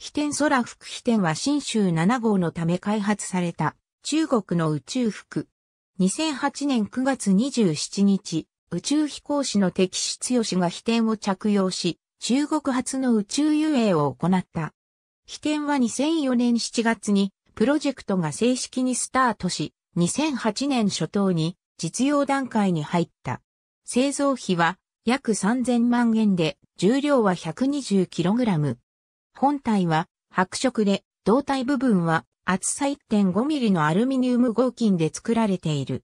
飛天空服飛天は新州7号のため開発された中国の宇宙服。2008年9月27日、宇宙飛行士の敵出義が飛天を着用し、中国初の宇宙遊泳を行った。飛天は2004年7月にプロジェクトが正式にスタートし、2008年初頭に実用段階に入った。製造費は約3000万円で、重量は 120kg。本体は白色で、胴体部分は厚さ1.5ミリのアルミニウム合金で作られている。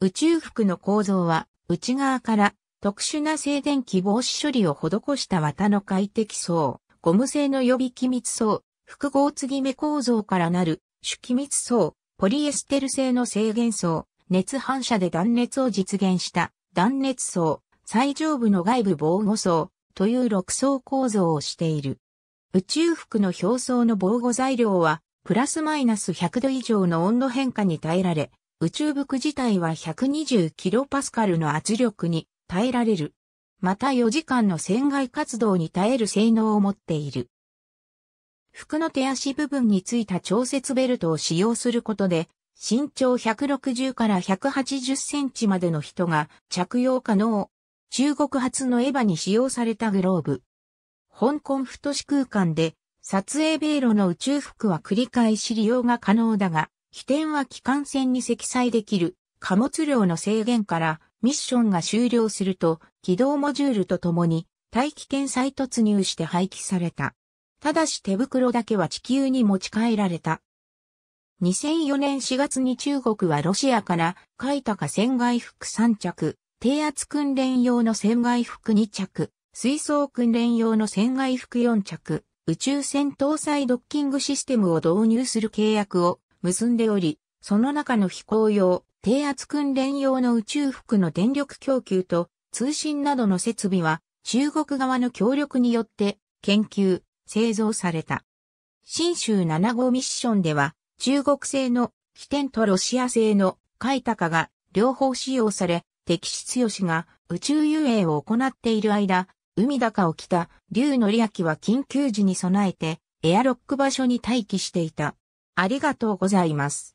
宇宙服の構造は内側から特殊な静電気防止処理を施した綿の快適層、ゴム製の予備機密層、複合継ぎ目構造からなる主機密層、ポリエステル製の制限層、熱反射で断熱を実現した断熱層、最上部の外部防護層という6層構造をしている。宇宙服の表層の防護材料は、プラスマイナス100度以上の温度変化に耐えられ、宇宙服自体は 120kPa の圧力に耐えられる。また4時間の船外活動に耐える性能を持っている。服の手足部分についた調節ベルトを使用することで、身長160から180センチまでの人が着用可能。中国発のエヴァに使用されたグローブ。香港太都市空間で撮影米路の宇宙服は繰り返し利用が可能だが、飛天は機関船に積載できる貨物量の制限からミッションが終了すると起動モジュールとともに大気圏再突入して廃棄された。ただし手袋だけは地球に持ち帰られた。2004年4月に中国はロシアから海高船外服3着、低圧訓練用の船外服2着、水槽訓練用の船外服4着、宇宙船搭載ドッキングシステムを導入する契約を結んでおり、その中の飛行用、低圧訓練用の宇宙服の電力供給と通信などの設備は中国側の協力によって研究、製造された。新州7号ミッションでは中国製の飛天とロシア製の海高が両方使用され、敵出吉が宇宙遊泳を行っている間、海高を着た竜の利明は緊急時に備えてエアロック場所に待機していた。ありがとうございます。